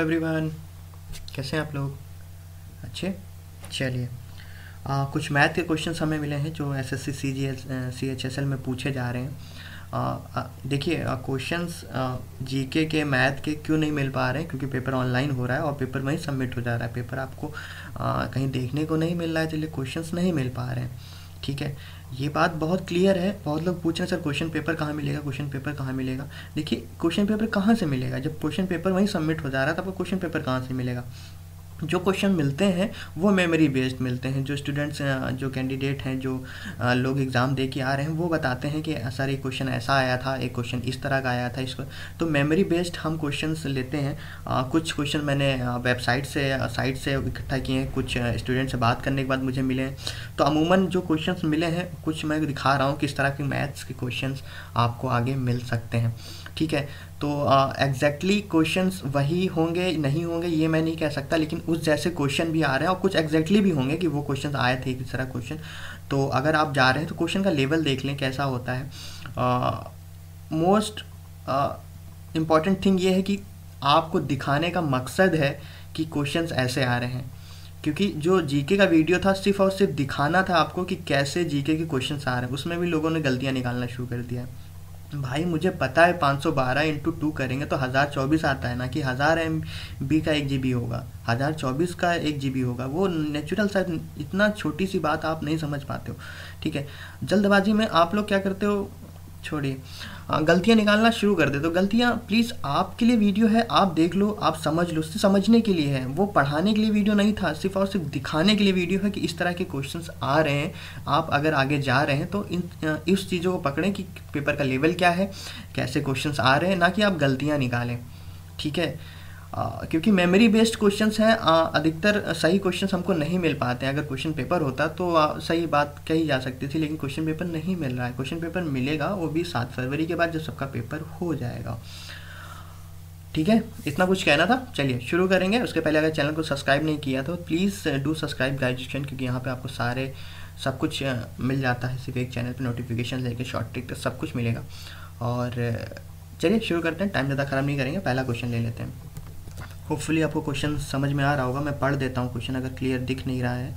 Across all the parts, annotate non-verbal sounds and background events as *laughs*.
Hello everyone. कैसे हैं आप लोग? अच्छे? चलिए। कुछ मैथ के क्वेश्चंस हमें मिले हैं जो S S C C G S C H S L में पूछे जा रहे हैं। देखिए क्वेश्चंस जीके के मैथ के क्यों नहीं मिल पा रहे हैं? क्योंकि पेपर ऑनलाइन हो रहा है और पेपर वहीं सबमिट हो जा रहा है। पेपर आपको आ, कहीं देखने को नहीं मिल रहा है चलिए क्वेश्चंस नहीं मिल पा रहे हैं। ठीक है? ये बात बहुत क्लियर है। बहुत लोग पूछ रहे सर क्वेश्चन पेपर कहाँ मिलेगा? क्वेश्चन पेपर कहाँ मिलेगा? देखिए क्वेश्चन पेपर कहाँ से मिलेगा? जब क्वेश्चन पेपर वहीं सबमिट हो जा रहा है तो आपको क्वेश्चन पेपर कहाँ से मिलेगा? जो क्वेश्चन मिलते हैं वो मेमोरी बेस्ड मिलते हैं। जो स्टूडेंट्स जो कैंडिडेट हैं जो लोग एग्ज़ाम दे के आ रहे हैं वो बताते हैं कि सर एक क्वेश्चन ऐसा आया था एक क्वेश्चन इस तरह का आया था इसको तो मेमोरी बेस्ड हम क्वेश्चन लेते हैं। आ, कुछ क्वेश्चन मैंने वेबसाइट से साइट से इकट्ठा किए हैं। कुछ स्टूडेंट से बात करने के बाद मुझे मिले हैं। तो अमूमन जो क्वेश्चन मिले हैं कुछ मैं दिखा रहा हूँ किस तरह के मैथ्स के क्वेश्चन आपको आगे मिल सकते हैं। ठीक है? तो एग्जैक्टली uh, क्वेश्चंस वही होंगे नहीं होंगे ये मैं नहीं कह सकता लेकिन उस जैसे क्वेश्चन भी आ रहे हैं और कुछ एग्जैक्टली exactly भी होंगे कि वो क्वेश्चन आए थे किस तरह क्वेश्चन तो अगर आप जा रहे हैं तो क्वेश्चन का लेवल देख लें कैसा होता है। मोस्ट इंपॉर्टेंट थिंग ये है कि आपको दिखाने का मकसद है कि क्वेश्चन ऐसे आ रहे हैं। क्योंकि जो जीके का वीडियो था सिर्फ़ और सिर्फ़ दिखाना था आपको कि कैसे जीके के क्वेश्चन आ रहे हैं उसमें भी लोगों ने गलतियाँ निकालना शुरू कर दिया। है भाई, मुझे पता है 512 सौ बारह इंटू टू करेंगे तो हज़ार चौबीस आता है ना कि हज़ार एम बी का एक जी बी होगा। हज़ार चौबीस का एक जी बी होगा। वो नेचुरल सा इतना छोटी सी बात आप नहीं समझ पाते हो। ठीक है, जल्दबाजी में आप लोग क्या करते हो? छोड़िए। गलतियाँ निकालना शुरू कर दे। तो गलतियाँ प्लीज़ आपके लिए वीडियो है, आप देख लो, आप समझ लो। समझने के लिए है। वो पढ़ाने के लिए वीडियो नहीं था, सिर्फ़ और सिर्फ़ दिखाने के लिए वीडियो है कि इस तरह के क्वेश्चंस आ रहे हैं। आप अगर आगे जा रहे हैं तो इन इस चीज़ों को पकड़ें कि पेपर का लेवल क्या है, कैसे क्वेश्चन आ रहे हैं, ना कि आप गलतियाँ निकालें। ठीक है? क्योंकि मेमोरी बेस्ड क्वेश्चंस हैं अधिकतर सही क्वेश्चंस हमको नहीं मिल पाते हैं। अगर क्वेश्चन पेपर होता तो आ, सही बात कही जा सकती थी लेकिन क्वेश्चन पेपर नहीं मिल रहा है। क्वेश्चन पेपर मिलेगा वो भी सात फरवरी के बाद जब सबका पेपर हो जाएगा। ठीक है? इतना कुछ कहना था। चलिए शुरू करेंगे। उसके पहले अगर चैनल को सब्सक्राइब नहीं किया तो प्लीज़ डू सब्सक्राइब ग्रेजुएशन क्योंकि यहाँ पे आपको सारे सब कुछ मिल जाता है। सिर्फ़ एक चैनल पे नोटिफिकेशन लेके शॉर्ट ट्रिक सब कुछ मिलेगा। और चलिए शुरू करते हैं। टाइम ज़्यादा ख़राब नहीं करेंगे। पहला क्वेश्चन ले लेते हैं। होपफुली आपको क्वेश्चन समझ में आ रहा होगा, मैं पढ़ देता हूँ क्वेश्चन अगर क्लियर दिख नहीं रहा है।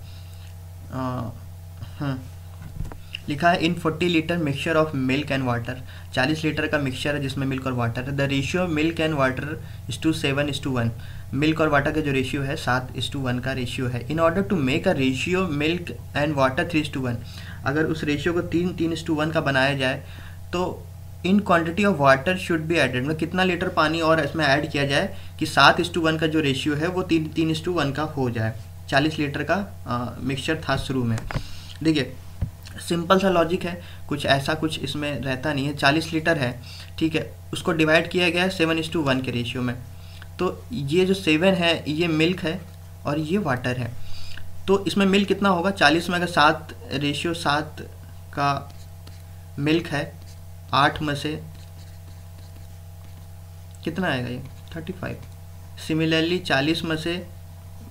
हम्म। लिखा है in 40 litre mixture of milk and water 40 litre का मिक्सचर है जिसमें मिल्क और वाटर है। The ratio milk and water is to seven is to one milk और वाटर का जो रेशियो है, सात इज़ टू वन का रेशियो है। In order to make a ratio milk and water three is to one अगर उस ratio को तीन तीन इज़ टू वन का बनाया जाए तो in quantity of water should be added मतलब कितना लीटर पानी और इसमें ऐड किया जाए कि सात इस टू वन का जो रेशियो है, वो तीन तीन इस टू वन का हो जाए। चालीस लीटर का मिक्सचर था शुरू में। देखिए सिंपल सा लॉजिक है, कुछ ऐसा कुछ इसमें रहता नहीं है। चालीस लीटर है, ठीक है, उसको डिवाइड किया गया है सेवन इस टू वन के रेशियो में। तो ये जो सेवन है, ये मिल्क है और ये वाटर है। तो इसमें मिल्क कितना होगा? चालीस में अगर सात रेशियो सात का मिल्क है आठ में से कितना आएगा ये? थर्टी फाइव सिमिलरली चालीस में से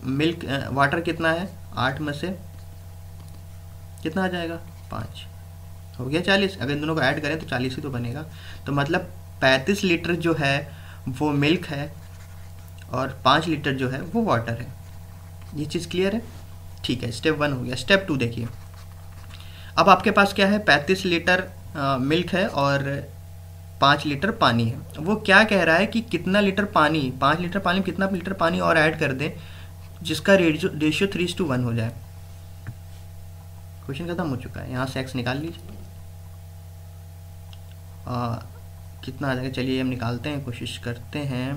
मिल्क वाटर कितना है? आठ में से कितना आ जाएगा? पाँच. हो गया चालीस. अगर इन दोनों को ऐड करें तो चालीस ही तो बनेगा. तो मतलब पैंतीस लीटर जो है, वो मिल्क है और पाँच लीटर जो है, वो वाटर है. ये चीज़ क्लियर है? ठीक है स्टेप वन हो गया. स्टेप टू देखिए. अब आपके पास क्या है? पैंतीस लीटर मिल्क है और पाँच लीटर पानी है। वो क्या कह रहा है कि कितना लीटर पानी, पाँच लीटर पानी में कितना लीटर पानी और ऐड कर दें, जिसका रेशियो थ्री टू वन हो जाए। क्वेश्चन खत्म हो चुका है। यहाँ से एक्स निकाल लीजिए। कितना आ जाएगा? चलिए हम निकालते हैं, कोशिश करते हैं।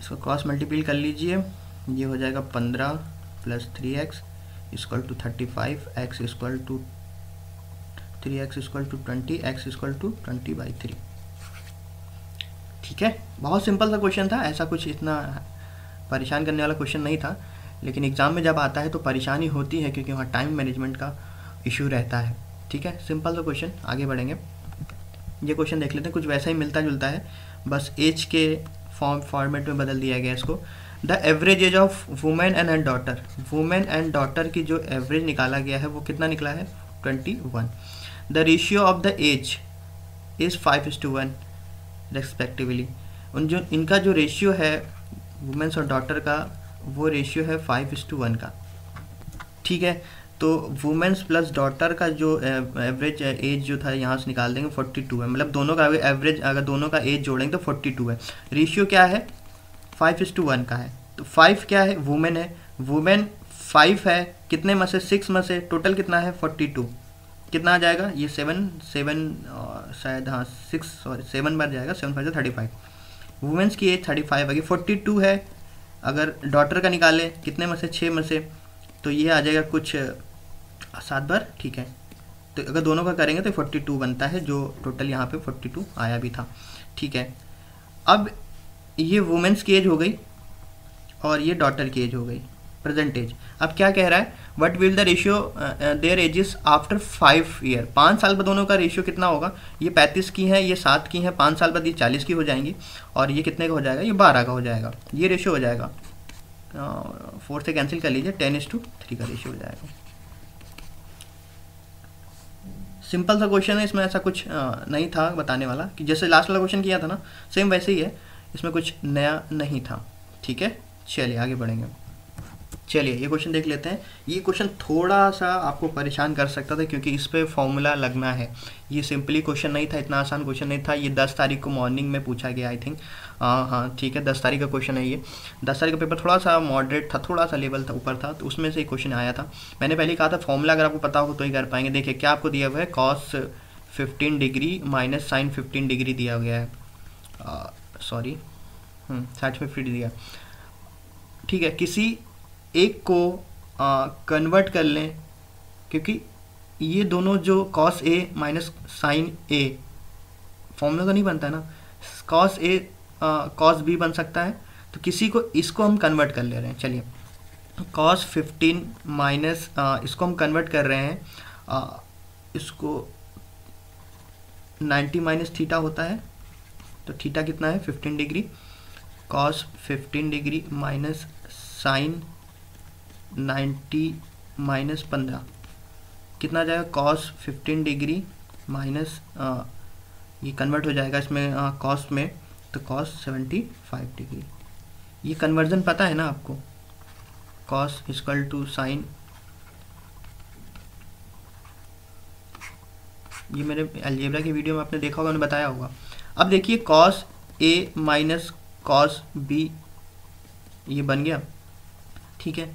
इसको क्रॉस मल्टीपल कर लीजिए। ये हो जाएगा पंद्रह plus three x equal to thirty five x equal to three x equal to twenty x equal to twenty by three ठीक है? बहुत सिंपल सा क्वेश्चन था, ऐसा कुछ इतना परेशान करने वाला क्वेश्चन नहीं था। लेकिन एग्ज़ाम में जब आता है तो परेशानी होती है क्योंकि वहाँ टाइम मैनेजमेंट का इशू रहता है। ठीक है? सिंपल सा क्वेश्चन आगे बढ़ेंगे। ये क्वेश्चन देख लेते हैं, कुछ वैसा ही मिलता जुलता है। बस एज के फॉर्म फॉर्मेट में बदल दिया गया इसको। The average age of women and and daughter women and daughter की जो एवरेज निकाला गया है, वो कितना निकला है? Twenty one the ratio of the age is five is to one respectively उन जो, इनका जो रेशियो है वुमेंस और डॉटर का, वो रेशियो है फाइव इज़ टू वन का। ठीक है? तो वुमेंस प्लस डॉटर का जो एवरेज एज जो था, यहाँ से निकाल देंगे फोर्टी टू है। मतलब दोनों का एवरेज अगर दोनों का एज जोड़ेंगे तो फोर्टी टू है। रेशियो क्या है? फाइव इस टू वन का है। तो फाइव क्या है? वुमेन है। वुमेन फाइव है। कितने में से? सिक्स में से। टोटल कितना है? फोर्टी टू कितना आ जाएगा? ये सेवन सेवन शायद हाँ सिक्स सॉरी सेवन बार जाएगा। सेवन फाइव से थर्टी फाइव वुमेंस की एज थर्टी फाइव आएगी फोर्टी टू है। अगर डॉटर का निकालें, कितने में से? छः में से। तो ये आ जाएगा कुछ सात बार। ठीक है। तो अगर दोनों का करेंगे तो फोर्टी टू बनता है, जो टोटल यहाँ पे फोर्टी टू आया भी था। ठीक है। अब ये वुमेंस की एज हो गई और ये डॉटर की एज हो गई प्रेजेंट एज अब क्या कह रहा है? What will the ratio their ages after five year पाँच साल बाद दोनों का रेशियो कितना होगा? ये पैंतीस की है ये सात की है पाँच साल बाद ये चालीस की हो जाएँगी और ये कितने का हो जाएगा? ये बारह का हो जाएगा। ये रेशियो हो जाएगा। फोर uh, से कैंसिल कर लीजिए टेन इज़ टू थ्री का रेशियो हो जाएगा। सिंपल सा क्वेश्चन है इसमें ऐसा कुछ uh, नहीं था बताने वाला कि जैसे लास्ट वाला क्वेश्चन किया था ना सेम वैसे ही है। इसमें कुछ नया नहीं था। ठीक है? चलिए, आगे बढ़ेंगे। चलिए, ये क्वेश्चन देख लेते हैं। ये क्वेश्चन थोड़ा सा आपको परेशान कर सकता था क्योंकि इस पर फॉर्मूला लगना है। ये सिंपली क्वेश्चन नहीं था, इतना आसान क्वेश्चन नहीं था। ये दस तारीख को मॉर्निंग में पूछा गया आई थिंक हाँ ठीक है, दस तारीख का क्वेश्चन है ये। दस तारीख का पेपर थोड़ा सा मॉडरेट था थोड़ा सा लेवल था, ऊपर था तो उसमें से क्वेश्चन आया था। मैंने पहले कहा था फॉर्मूला अगर आपको पता हो तो ही कर पाएँगे। देखिए, क्या आपको दिया हुआ है? Cos fifteen degree minus sine fifteen degree दिया गया है। सॉरी साठ फिफ्टी दिया। ठीक है किसी एक को कन्वर्ट कर लें क्योंकि ये दोनों जो cos A minus sine A formula तो नहीं बनता है ना कॉस ए कॉस बी बन सकता है तो किसी को इसको हम कन्वर्ट कर ले रहे हैं। चलिए कॉस फिफ्टीन माइनस इसको हम कन्वर्ट कर रहे हैं आ, इसको नाइन्टी माइनस थीटा होता है। तो थीटा कितना है? Fifteen degree. Cos fifteen degree minus sine ninety minus पंद्रह। कितना जाएगा? कॉस फिफ्टीन डिग्री माइनस ये कन्वर्ट हो जाएगा इसमें कॉस में। तो कॉस सेवेंटी फाइव डिग्री। ये कन्वर्जन पता है ना आपको? कॉस इजकल टू साइन ये मेरे अलजेब्रा की वीडियो में आपने देखा होगा, मैंने बताया होगा। अब देखिए cos A minus cos B ये बन गया। ठीक है?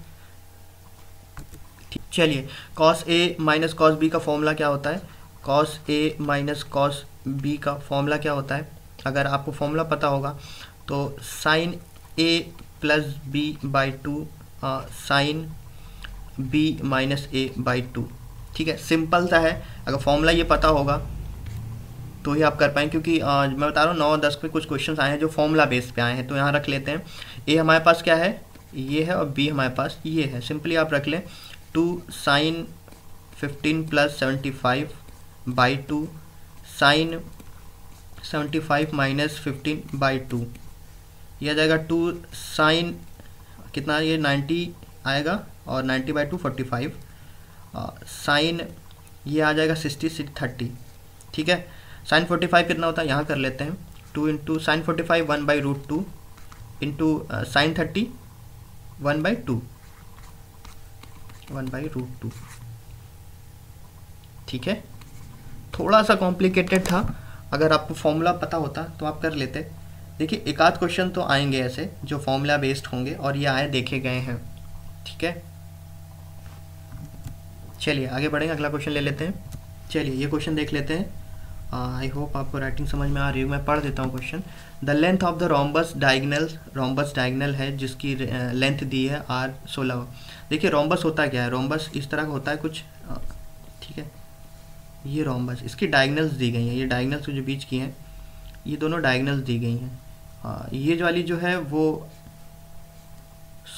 चलिए cos A minus cos B का फॉर्मूला क्या होता है? Cos A minus cos B का फॉर्मूला क्या होता है? अगर आपको फॉर्मूला पता होगा तो sine A plus B by two sine B minus A by two ठीक है? सिंपल सा है। अगर फॉर्मूला ये पता होगा तो ही आप कर पाएँ क्योंकि आ, मैं बता रहा हूँ नौ दस पे कुछ क्वेश्चन आए हैं जो फॉर्मूला बेस पे आए हैं तो यहाँ रख लेते हैं। ए हमारे पास क्या है? ये है और बी हमारे पास ये है। सिंपली आप रख लें। Two sine fifteen plus seventy five by two sine seventy five minus fifteen by two. यह आ जाएगा टू साइन कितना ये? नाइन्टी आएगा और ninety by two forty five. Sine ये आ जाएगा सिक्सटी सिक्स थर्टी। ठीक है? साइन फोर्टी फाइव कितना होता है? यहाँ कर लेते हैं। Two into sine forty five one by root two into sine thirty one by two one by root two ठीक है? थोड़ा सा कॉम्प्लिकेटेड था। अगर आपको फॉर्मूला पता होता तो आप कर लेते। देखिए, एक आध क्वेश्चन तो आएँगे ऐसे, जो फॉर्मूला बेस्ड होंगे, और ये आए देखे गए हैं। ठीक है? चलिए, आगे बढ़ेंगे, अगला क्वेश्चन ले लेते हैं। चलिए, ये क्वेश्चन देख लेते हैं। आई होप आपको राइटिंग समझ में आ रही है। मैं पढ़ देता हूँ question the length of the rhombus diagonal rhombus diagonal है, जिसकी लेंथ दी है आर सोलह। देखिए रोम्बस होता क्या है? रोम्बस इस तरह का होता है कुछ ठीक है? ये रोम्बस इसकी डायगनल्स दी गई हैं। ये डायगनल्स जो बीच की हैं, ये दोनों डायगनल्स दी गई हैं। हाँ ये वाली जो है वो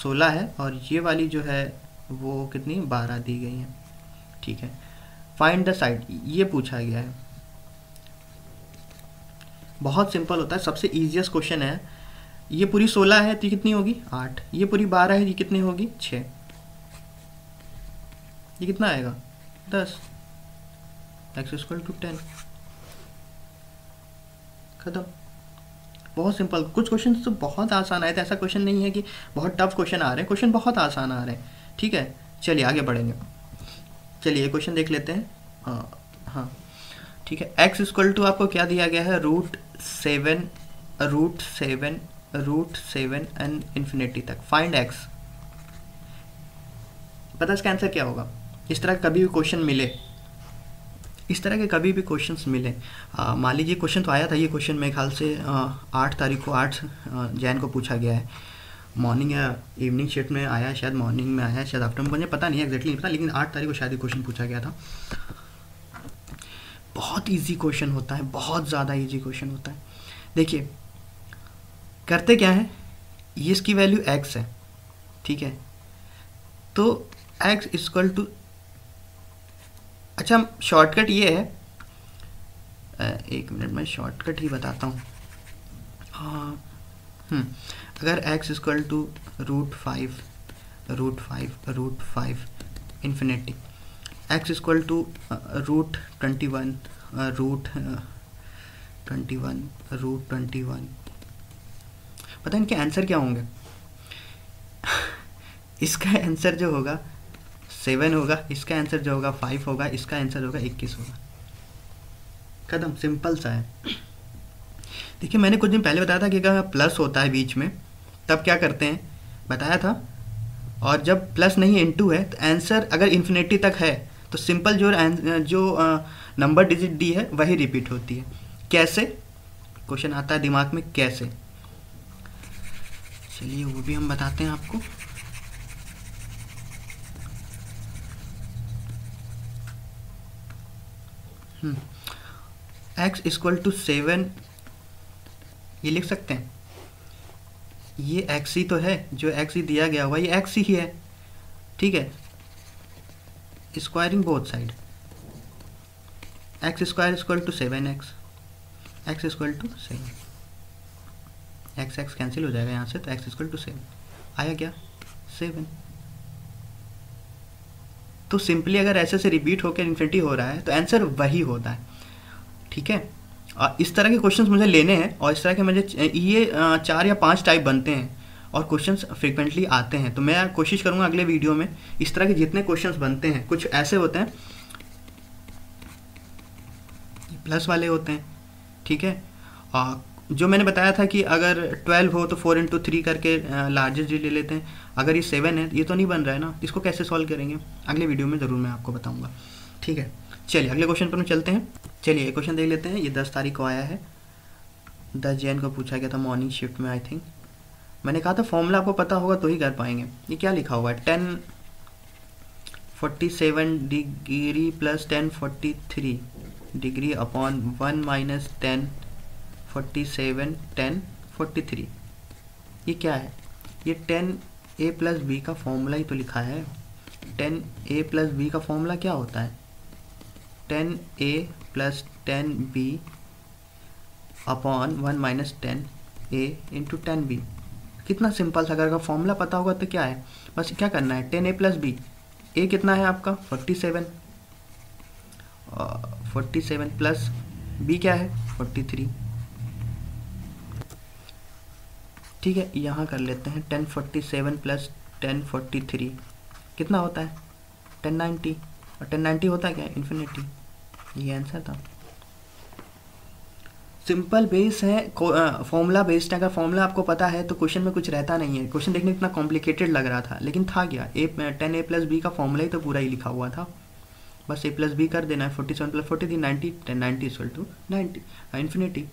सोलह है और ये वाली जो है वो कितनी? बारह दी गई हैं। ठीक है। फाइंड द साइड ये पूछा गया है। बहुत सिंपल होता है, सबसे ईजिएस्ट क्वेश्चन है। ये पूरी सोलह है तो कितनी होगी? आठ। ये पूरी बारह है, ये कितनी होगी? छ ये कितना आएगा? दस। एक्स स्क्वल टू टेन खत्म। बहुत सिंपल कुछ क्वेश्चन तो बहुत आसान आए थे। ऐसा क्वेश्चन नहीं है कि बहुत टफ क्वेश्चन आ रहे हैं। क्वेश्चन बहुत आसान आ रहे हैं। ठीक है? चलिए, आगे बढ़ेंगे। चलिए क्वेश्चन देख लेते हैं। हाँ हाँ। ठीक है। एक्स स्क्वल टू आपको क्या दिया गया है? Root seven root seven root seven and infinity तक। फाइंड एक्स पता इसका आंसर क्या होगा? इस तरह कभी भी क्वेश्चन मिले, इस तरह के कभी भी क्वेश्चंस मिले मान लीजिए क्वेश्चन तो आया था, ये क्वेश्चन मेरे ख्याल से आठ तारीख को, आठ जैन को पूछा गया है। मॉर्निंग या इवनिंग शिफ्ट में आया, शायद मॉर्निंग में आया, शायद आफ्टरनून मुझे पता नहीं एक्जैक्टली नहीं पता, लेकिन आठ तारीख को शायद ये क्वेश्चन पूछा गया था। बहुत ईजी क्वेश्चन होता है बहुत ज़्यादा ईजी क्वेश्चन होता है। देखिए करते क्या है? ये इसकी वैल्यू एक्स है ठीक है? तो एक्स इक्वल टू अच्छा शॉर्टकट ये है एक मिनट में शॉर्टकट ही बताता हूँ। हाँ हम्म, अगर x equal to root five root five root five infinity x equal to root twenty one root twenty one root twenty one पता इनके आंसर क्या होंगे? *laughs* इसका आंसर जो होगा सेवन होगा, इसका आंसर जो होगा फाइव होगा, इसका आंसर होगा, इक्कीस होगा। कदम सिंपल सा है। देखिए, मैंने कुछ दिन पहले बताया था कि अगर प्लस होता है बीच में, तब क्या करते हैं? बताया था। और जब प्लस नहीं इनटू है तो आंसर अगर इन्फिनेटी तक है तो सिंपल जो जो नंबर डिजिट डी है, वही रिपीट होती है। कैसे? क्वेश्चन आता है दिमाग में, कैसे? चलिए, वो भी हम बताते हैं आपको। एक्स इक्वल टू सेवन ये लिख सकते हैं? ये एक्स ही तो है, जो एक्स ही दिया गया हुआ, ये एक्स ही है। ठीक है? Squaring both side x square equal to seven x x equal to seven x x cancel हो जाएगा यहाँ से तो एक्स इक्वल टू सेवन आया क्या? सेवन तो सिंपली अगर ऐसे से रिपीट होकर इन्फिनिटी हो रहा है तो आंसर वही होता है। ठीक है? इस तरह के क्वेश्चंस मुझे लेने हैं, और इस तरह के मुझे, ये चार या पाँच टाइप बनते हैं। और क्वेश्चंस फ्रिक्वेंटली आते हैं। तो मैं कोशिश करूँगा अगले वीडियो में इस तरह के जितने क्वेश्चंस बनते हैं, कुछ ऐसे होते हैं। प्लस वाले होते हैं, ठीक है? और जो मैंने बताया था कि अगर 12 हो तो 4 इंटू थ्री करके लार्जेस्ट ले लेते हैं। अगर ये सेवन है, ये तो नहीं बन रहा है ना? इसको कैसे सॉल्व करेंगे? अगले वीडियो में ज़रूर मैं आपको बताऊँगा, ठीक है? चलिए, अगले क्वेश्चन पर हम चलते हैं। चलिए ये क्वेश्चन देख लेते हैं। ये दस तारीख को आया है। दस जैन को पूछा गया था मॉर्निंग शिफ्ट में आई थिंक मैंने कहा था फॉर्मूला आपको पता होगा तो ही कर पाएँगे। ये क्या लिखा हुआ है? Tan forty seven degree plus tan forty three degree upon one minus tan forty seven tan forty three ये क्या है? ये टेन ए प्लस बी का फॉर्मूला ही तो लिखा है। टेन ए प्लस बी का फॉर्मूला क्या होता है? Tan A plus tan B upon one minus tan A into tan B. कितना सिंपल सा, अगर फॉर्मूला पता होगा तो क्या है? बस क्या करना है? Tan A plus B. A कितना है आपका? Forty seven forty seven plus B क्या है? फोर्टी थ्री ठीक है, यहाँ कर लेते हैं tan forty seven plus tan forty three कितना होता है? Tan ninety. और टेन नाइन्टी होता है क्या? इन्फिनिटी ये आंसर था। सिंपल बेस है फॉर्मूला बेस्ड है। अगर फॉर्मूला आपको पता है तो क्वेश्चन में कुछ रहता नहीं है। क्वेश्चन देखने इतना कॉम्प्लिकेटेड लग रहा था, लेकिन था क्या? A tan A plus B का फॉर्मूला ही तो पूरा ही लिखा हुआ था। बस ए प्लस बी कर देना है forty seven plus forty three ninety tan ninety equal to ninety infinity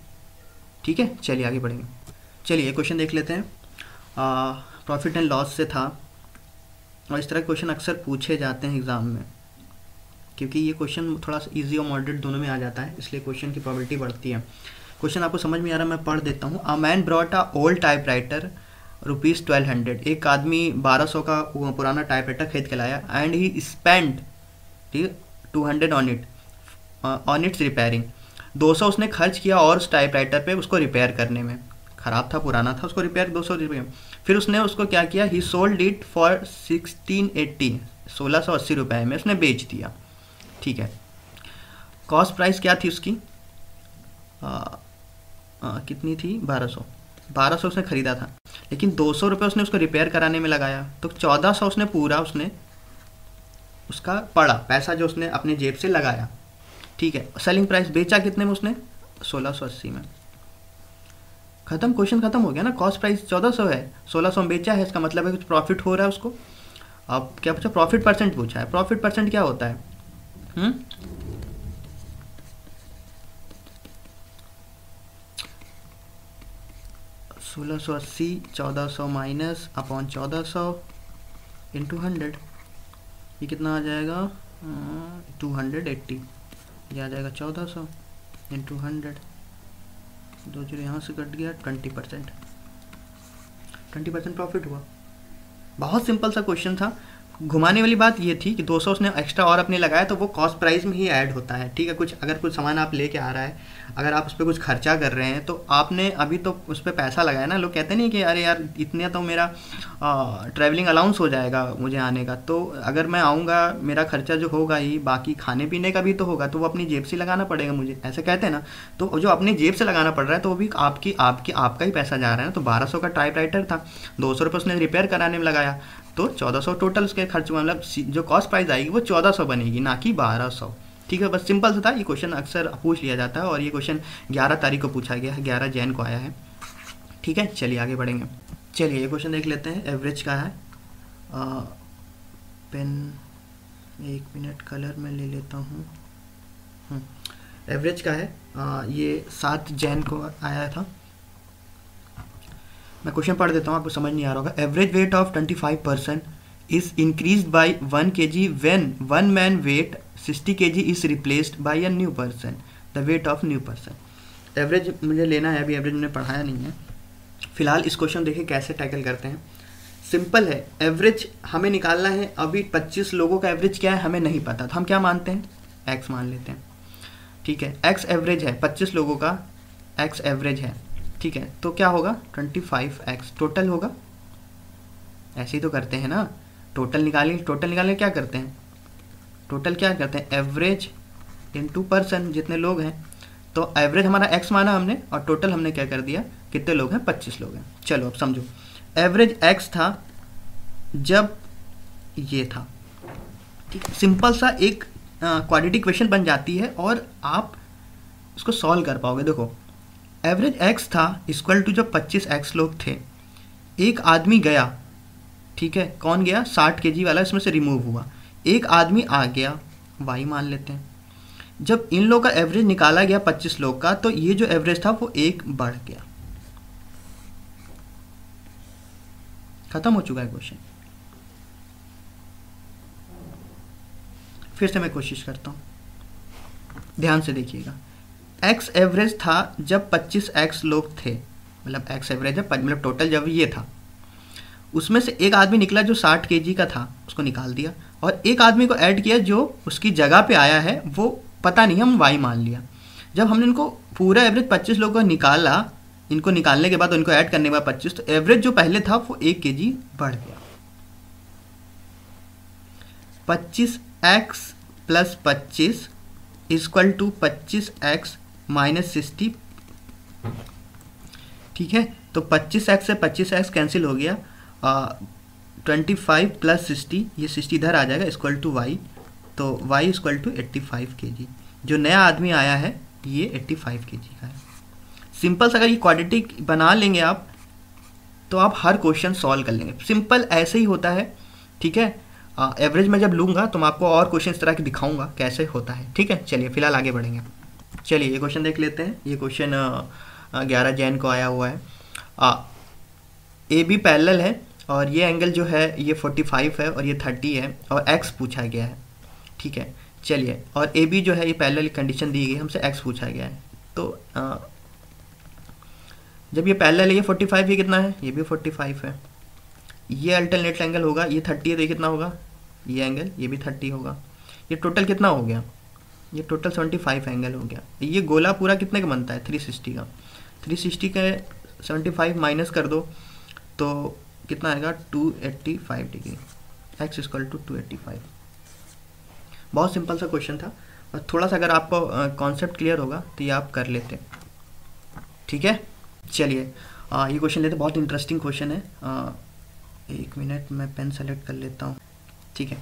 ठीक है? चलिए आगे बढ़ेंगे। चलिए क्वेश्चन देख लेते हैं। प्रॉफिट एंड लॉस से था। और इस तरह के क्वेश्चन अक्सर पूछे जाते हैं एग्ज़ाम में। क्योंकि ये क्वेश्चन थोड़ा सा ईजी और मॉडरेट दोनों में आ जाता है, इसलिए क्वेश्चन की प्रॉबिलिटी बढ़ती है। क्वेश्चन आपको समझ में आ रहा है, मैं पढ़ देता हूँ। A man brought a old typewriter rupees twelve hundred एक आदमी बारह सौ का पुराना टाइप राइटर खरीद के लाया एंड ही स्पेंड ठीक two hundred on it on its repairing दो सौ उसने खर्च किया और उस टाइप राइटर पर उसको रिपेयर करने में। ख़राब था, पुराना था, उसको रिपेयर दो सौ रुपये। फिर उसने उसको क्या किया? He sold it for sixteen eighty सोलह सौ अस्सी रुपये में उसने बेच दिया। ठीक है। कॉस्ट प्राइस क्या थी उसकी? आ, कितनी थी? बारह सौ। बारह सौ उसने ख़रीदा था। लेकिन दो सौ उसने उसको रिपेयर कराने में लगाया। तो चौदह सौ उसने पूरा उसने उसका पड़ा पैसा जो उसने अपने जेब से लगाया। ठीक है सेलिंग प्राइस बेचा कितने में उसने? सोलह में। खत्म क्वेश्चन खत्म हो गया ना? कॉस्ट प्राइस चौदह है। सोलह सौ में बेचा है इसका मतलब है कुछ प्रॉफिट हो रहा है उसको। अब क्या पूछा? प्रॉफिट परसेंट पूछा है। प्रॉफिट परसेंट क्या होता है? हम्म? सोलह सौ अस्सी, चौदह सौ माइनस अपॉन चौदह सौ इंटू हंड्रेड ये कितना आ जाएगा? टू हंड्रेड एट्टी ये आ जाएगा चौदह सौ इंटू हंड्रेड दो ज़ीरो यहाँ से कट गया twenty percent twenty percent profit हुआ। बहुत सिंपल सा क्वेश्चन था। घुमाने वाली बात ये थी कि 200 उसने एक्स्ट्रा और अपने लगाया तो वो कॉस्ट प्राइस में ही ऐड होता है, ठीक है? कुछ अगर कुछ सामान आप लेके आ रहा है, अगर आप उस पर कुछ खर्चा कर रहे हैं तो आपने अभी तो उस पर पैसा लगाया ना? लोग कहते नहीं कि, अरे यार, इतने तो मेरा ट्रैवलिंग अलाउंस हो जाएगा मुझे आने का। तो अगर मैं आऊँगा, मेरा खर्चा जो होगा ही, बाकी खाने पीने का भी तो होगा तो वो अपनी जेब से लगाना पड़ेगा मुझे। ऐसे कहते हैं ना? तो जो अपनी जेब से लगाना पड़ रहा है तो वो भी आपकी आपकी, आपका ही पैसा जा रहा है ना? तो बारह का टाइप राइटर था, दो सौ उसने रिपेयर कराने में लगाया। तो 1400 टोटल उसके खर्च मतलब जो कॉस्ट प्राइस आएगी वो 1400 बनेगी ना कि 1200 ठीक है बस सिंपल सा था ये क्वेश्चन अक्सर पूछ लिया जाता है और ये क्वेश्चन 11 तारीख को पूछा गया है 11 जैन को आया है। ठीक है चलिए आगे बढ़ेंगे। चलिए ये क्वेश्चन देख लेते हैं एवरेज का है। आ, पेन एक मिनट कलर में ले लेता हूँ। एवरेज हम्म, का है। आ, ये सात जैन को आया था। मैं क्वेश्चन पढ़ देता हूँ, आपको समझ नहीं आ रहा होगा। Average weight of 25 percent is increase by one K G when one man weight sixty K G is replaced by a new person the weight of new person average मुझे लेना है, अभी एवरेज मैंने पढ़ाया नहीं है। फ़िलहाल इस क्वेश्चन देखिए कैसे टैकल करते हैं। सिंपल है। एवरेज हमें निकालना है। अभी 25 लोगों का एवरेज क्या है, हमें नहीं पता। तो हम क्या मानते हैं? एक्स मान लेते हैं। ठीक है। एक्स एवरेज है। 25 लोगों का एक्स एवरेज है। ठीक है तो क्या होगा? ट्वेंटी फाइव एक्स टोटल होगा। ऐसे ही तो करते हैं ना। टोटल निकालेंगे टोटल निकालने क्या करते हैं? टोटल क्या करते हैं? एवरेज इन टू परसन जितने लोग हैं। तो एवरेज हमारा एक्स माना हमने और टोटल हमने क्या कर दिया? कितने लोग हैं? पच्चीस लोग हैं। चलो, अब समझो। एवरेज एक्स था जब ये था। ठीक सिंपल सा एक क्वाड्रेटिक क्वेश्चन बन जाती है और आप उसको सॉल्व कर पाओगे। देखो एवरेज एक्स था इक्वल टू जब 25 एक्स लोग थे। एक आदमी गया, ठीक है, कौन गया? 60 के वाला, इसमें से रिमूव हुआ। एक आदमी आ गया वाई मान लेते हैं। जब इन लोग का एवरेज निकाला गया 25 लोग का तो ये जो एवरेज था, वो एक बढ़ गया। खत्म हो चुका है क्वेश्चन फिर से मैं कोशिश करता हूँ। ध्यान से देखिएगा। एक्स एवरेज था जब 25 एक्स लोग थे। मतलब एक्स एवरेज है मतलब टोटल जब ये था। उसमें से एक आदमी निकला जो 60 के का था, उसको निकाल दिया और एक आदमी को ऐड किया जो उसकी जगह पे आया है, वो पता नहीं हम वाई मान लिया। जब हमने इनको पूरा एवरेज 25 लोगों को निकाला, इनको निकालने के बाद उनको ऐड करने के बाद पच्चीस तो एवरेज जो पहले था वो एक के जी बढ़ गया। पच्चीस एक्स प्लस पच्चीस इक्वल टू पच्चीस एक्स माइनस सिक्सटी, ठीक है? तो पच्चीस एक्स से पच्चीस एक्स कैंसिल हो गया। ट्वेंटी फाइव प्लस सिक्सटी ये सिक्सटी इधर आ जाएगा इक्वल टू वाई तो Y equal to eighty five K G जो नया आदमी आया है, ये एट्टी फाइव के जी का है। सिंपल से अगर ये क्वाड्रेटिक बना लेंगे आप तो आप हर क्वेश्चन सॉल्व कर लेंगे। सिंपल ऐसे ही होता है, ठीक है? एवरेज में जब लूँगा तो मैं आपको और क्वेश्चन इस तरह के दिखाऊँगा, कैसे होता है। ठीक है? चलिए, फ़िलहाल आगे बढ़ेंगे। चलिए ये क्वेश्चन देख लेते हैं। ये क्वेश्चन ग्यारह जैन को आया हुआ है। ए बी पैरेलल है और ये एंगल जो है ये 45 है और ये 30 है और एक्स पूछा गया है। ठीक है? चलिए और ए बी जो है ये पैरेलल कंडीशन दी गई हमसे एक्स पूछा गया है। तो आ, जब ये पैरेलल है ये 45 ये कितना है? ये भी 45 है। ये अल्टरनेट एंगल होगा ये 30 है तो ये कितना होगा? ये एंगल ये भी 30 होगा। ये टोटल कितना हो गया? ये टोटल सेवेंटी फाइव एंगल हो गया। ये गोला पूरा कितने का बनता है? थ्री सिक्सटी का। थ्री सिक्सटी के सेवेंटी फाइव माइनस कर दो तो कितना आएगा? Two eighty five degree x equal to two eighty five बहुत सिंपल सा क्वेश्चन था। और थोड़ा सा अगर आपको कॉन्सेप्ट क्लियर होगा तो ये आप कर लेते ठीक है? चलिए। ये क्वेश्चन लेते बहुत इंटरेस्टिंग क्वेश्चन है। आ, एक मिनट मैं पेन सेलेक्ट कर लेता हूँ। ठीक है?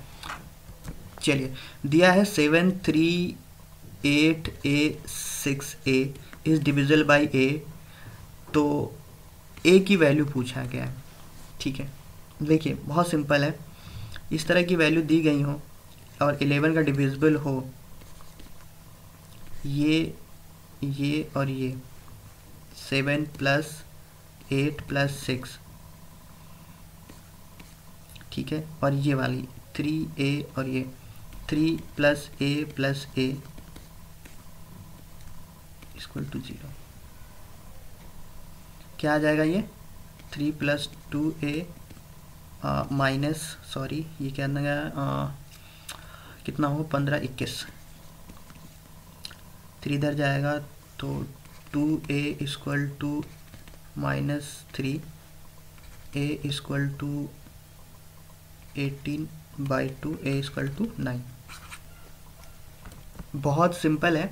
चलिए, दिया है seven three eight A six A is divisible by A तो ए की वैल्यू पूछा गया है, ठीक है? देखिए, बहुत सिंपल है। इस तरह की वैल्यू दी गई हो और 11 का डिविजिबल हो, ये ये और ये seven plus eight plus six ठीक है? और ये वाली थ्री ए और ये। Three plus A plus A equal to zero क्या आ जाएगा ये? Three plus two A minus sorry ये क्या गया? कितना हो? पंद्रह, इक्कीस। थ्री इधर जाएगा तो two A equal to minus three A equal to eighteen by two A equal to nine बहुत सिंपल है।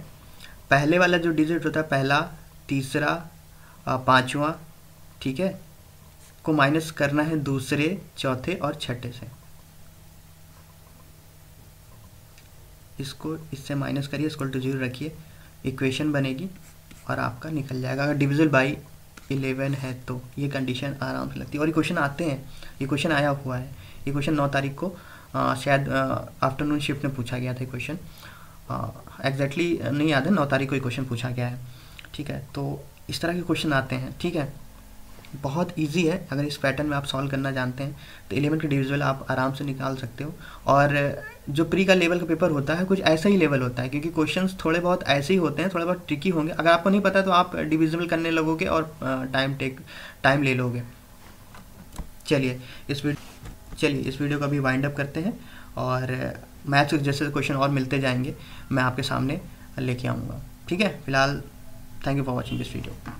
पहले वाला जो डिजिट होता है पहला तीसरा पांचवा ठीक है? को माइनस करना है दूसरे चौथे और छठे से। इसको इससे माइनस करिए इसको टू ज़ीरो रखिए इक्वेशन बनेगी और आपका निकल जाएगा। अगर डिविजल बाई इलेवन है तो ये कंडीशन आराम से लगती है। और ये क्वेश्चन आते हैं। ये क्वेश्चन आया हुआ है। ये क्वेश्चन नौ तारीख को आ, शायद आफ्टरनून शिफ्ट में पूछा गया था क्वेश्चन एग्जैक्टली exactly नहीं याद है, नौ तारीख को ये क्वेश्चन पूछा गया है। ठीक है तो इस तरह के क्वेश्चन आते हैं, ठीक है? बहुत इजी है, अगर इस पैटर्न में आप सॉल्व करना जानते हैं तो एलिमेंट के डिविजुअल आप आराम से निकाल सकते हो। और जो प्री का लेवल का पेपर होता है, कुछ ऐसा ही लेवल होता है, क्योंकि क्वेश्चंस थोड़े बहुत ऐसे ही होते हैं, थोड़े बहुत ट्रिकी होंगे। अगर आपको नहीं पता तो आप डिविजिबल करने लगोगे और टाइम टेक टाइम ले लोगे। चलिए, इस चलिए, इस वीडियो को अभी वाइंड अप करते हैं, और मैथ्स के जैसे क्वेश्चन और मिलते जाएँगे, मैं आपके सामने लेके आऊँगा। ठीक है? फ़िलहाल thank you for watching this video